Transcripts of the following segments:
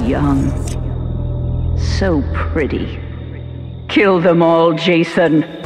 Young. So pretty. Kill them all, Jason.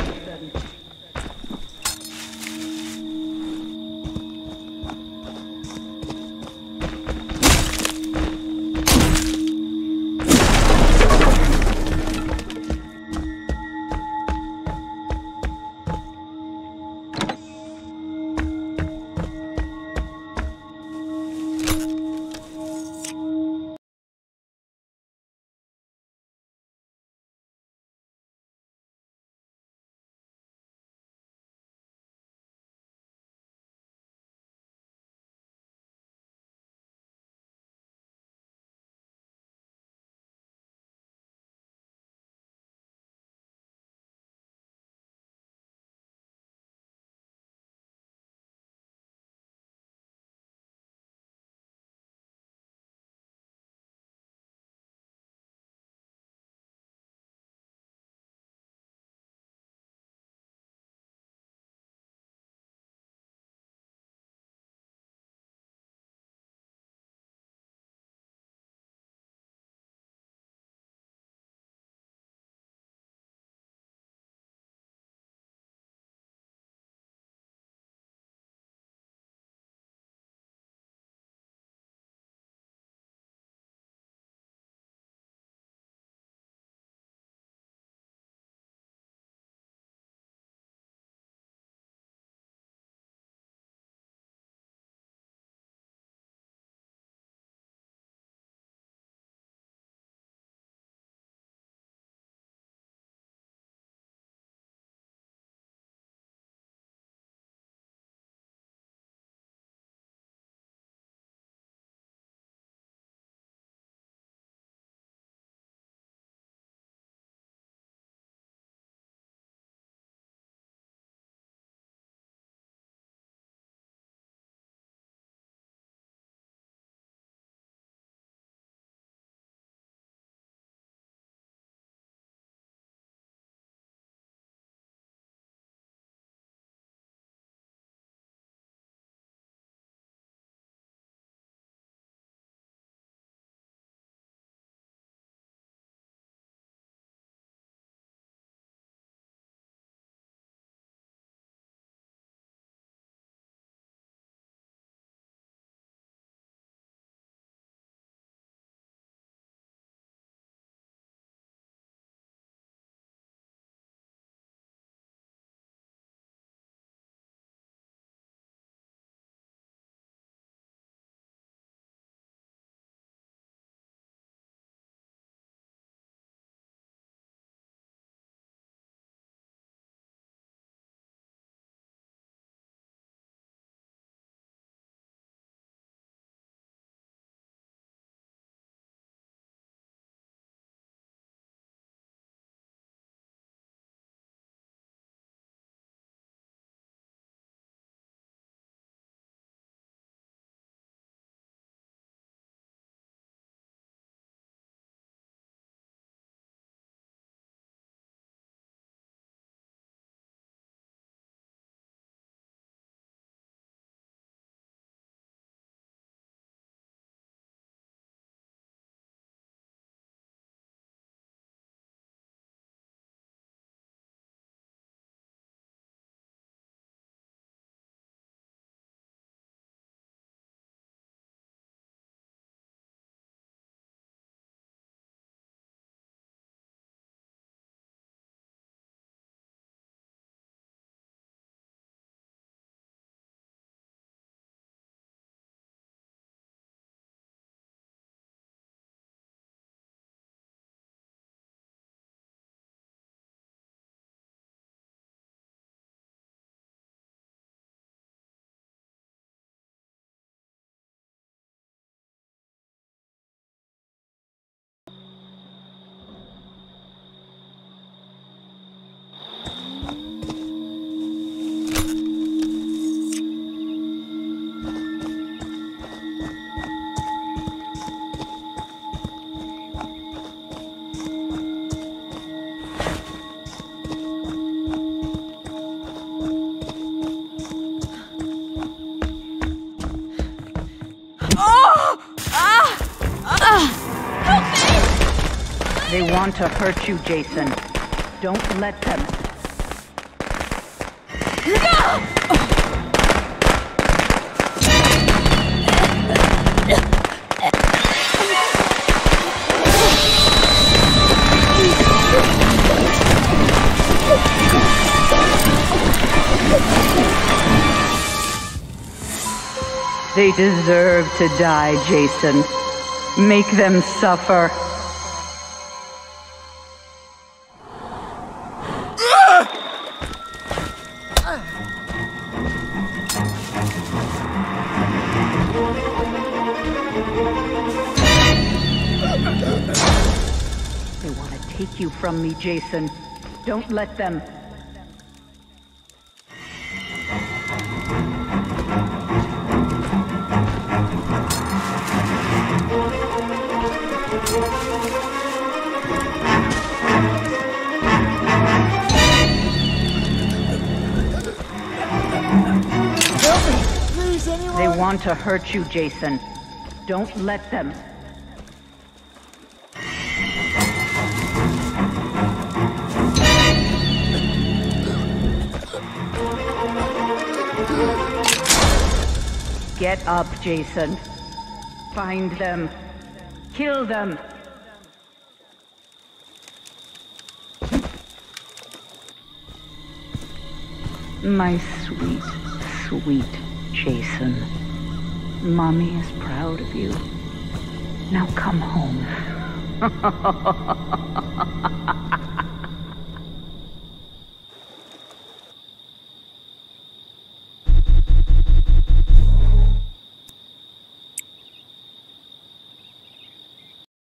They want to hurt you, Jason. Don't let them. They deserve to die, Jason. Make them suffer. They want to take you from me, Jason. Don't let them. Anyone? They want to hurt you, Jason. Don't let them. Get up, Jason. Find them. Kill them. My sweet, sweet Jason. Mommy is proud of you. Now come home.